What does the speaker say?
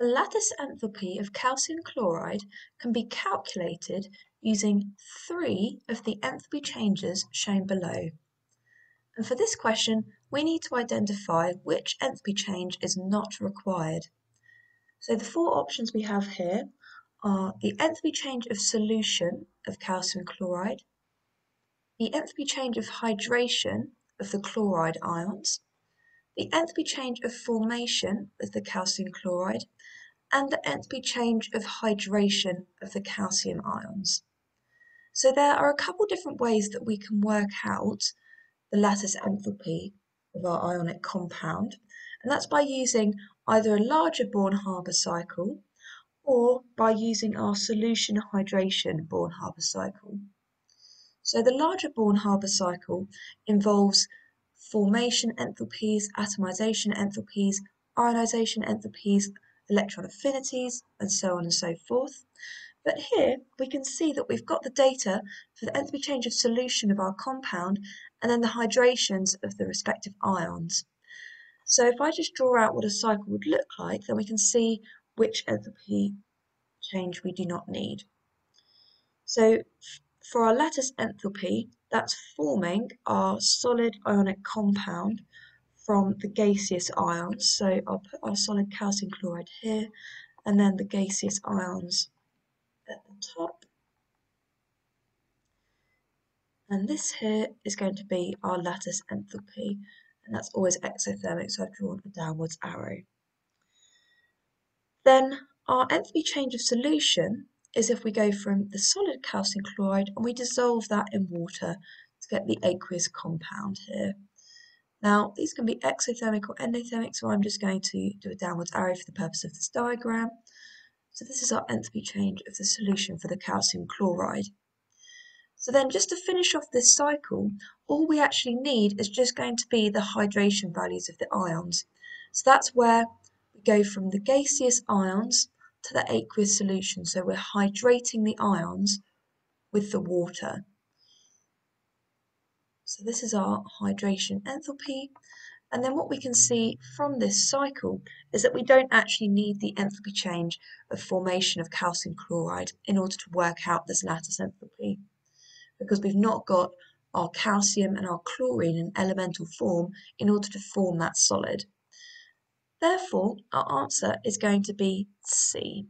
The lattice enthalpy of calcium chloride can be calculated using three of the enthalpy changes shown below. And for this question, we need to identify which enthalpy change is not required. So the four options we have here are the enthalpy change of solution of calcium chloride, the enthalpy change of hydration of the chloride ions, the enthalpy change of formation of the calcium chloride, and the enthalpy change of hydration of the calcium ions. So there are a couple different ways that we can work out the lattice enthalpy of our ionic compound, and that's by using either a larger Born-Haber cycle or by using our solution hydration Born-Haber cycle. So the larger Born-Haber cycle involves formation enthalpies, atomization enthalpies, ionization enthalpies, electron affinities, and so on and so forth. But here we can see that we've got the data for the enthalpy change of solution of our compound and then the hydrations of the respective ions. So if I just draw out what a cycle would look like, then we can see which enthalpy change we do not need. So for our lattice enthalpy, that's forming our solid ionic compound from the gaseous ions. So I'll put our solid calcium chloride here and then the gaseous ions at the top. And this here is going to be our lattice enthalpy, and that's always exothermic, so I've drawn a downwards arrow. Then our enthalpy change of solution is if we go from the solid calcium chloride and we dissolve that in water to get the aqueous compound here. Now, these can be exothermic or endothermic, so I'm just going to do a downwards arrow for the purpose of this diagram. So this is our enthalpy change of the solution for the calcium chloride. So then just to finish off this cycle, all we actually need is just going to be the hydration values of the ions. So that's where we go from the gaseous ions to the aqueous solution. So we're hydrating the ions with the water. So this is our hydration enthalpy. And then what we can see from this cycle is that we don't actually need the enthalpy change of formation of calcium chloride in order to work out this lattice enthalpy because we've not got our calcium and our chlorine in elemental form in order to form that solid. Therefore, our answer is going to be C.